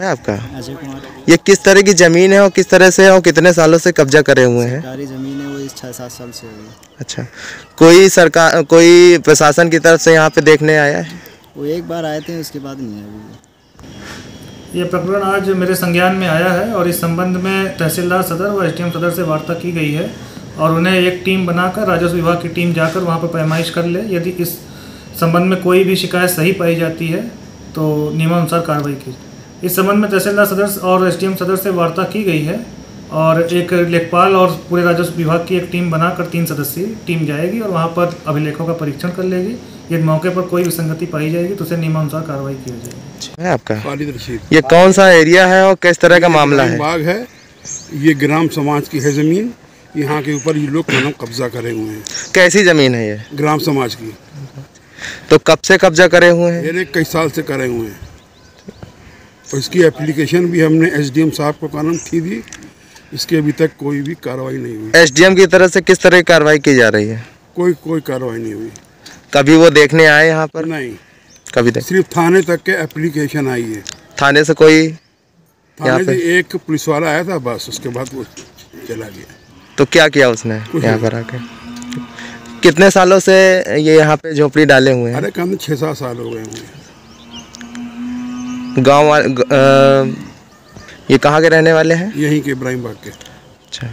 है आपका? अजय कुमार। ये किस तरह की ज़मीन है और किस तरह से और कितने सालों से कब्जा करे हुए हैं? सरकारी ज़मीन है वो इस छः सात साल से हो अच्छा। कोई सरकार कोई प्रशासन की तरफ़ से यहाँ पे देखने आया है? वो एक बार आए थे उसके बाद नहीं आए। ये प्रकरण आज मेरे संज्ञान में आया है और इस संबंध में तहसीलदार सदर व एसडीएम सदर से वार्ता की गई है और उन्हें एक टीम बनाकर राजस्व विभाग की टीम जाकर वहाँ पर पैमाइश कर ले। यदि इस संबंध में कोई भी शिकायत सही पाई जाती है तो नियमानुसार कार्रवाई की इस संबंध में तहसीलदार सदर और एसडीएम सदर से वार्ता की गई है और एक लेखपाल और पूरे राजस्व विभाग की एक टीम बनाकर तीन सदस्यीय टीम जाएगी और वहाँ पर अभिलेखों का परीक्षण कर लेगी। यदि मौके पर कोई विसंगति पाई जाएगी तो उसे नियमानुसार कार्रवाई की जाएगी। आपका? ये कौन सा एरिया है और किस तरह का मामला है? बाग है। ये ग्राम समाज की है ज़मीन। यहाँ के ऊपर ये लोग कब्जा करे हुए हैं। कैसी ज़मीन है ये? ग्राम समाज की। तो कब से कब्जा करे हुए हैं? कई साल से करे हुए हैं। और इसकी एप्लीकेशन भी हमने एसडीएम साहब को कानून थी। दी इसकी अभी तक कोई भी कार्रवाई नहीं हुई। एसडीएम की तरफ़ से किस तरह की कार्रवाई की जा रही है? कोई कोई कार्रवाई नहीं हुई। कभी वो देखने आए यहाँ पर? नहीं। कभी देख सिर्फ़ थाने तक के एप्लीकेशन आई है। थाने से कोई थाने से एक पुलिस वाला आया था बस उसके बाद वो चला गया। तो क्या किया उसने यहाँ पर आके? कितने सालों से ये यहाँ पे झोपड़ी डाले हुए हैं? अरे कम छः सात साल हो गए होंगे गाँव वाले ये कहाँ के रहने वाले हैं? यहीं के इब्राहिम बाग के। अच्छा।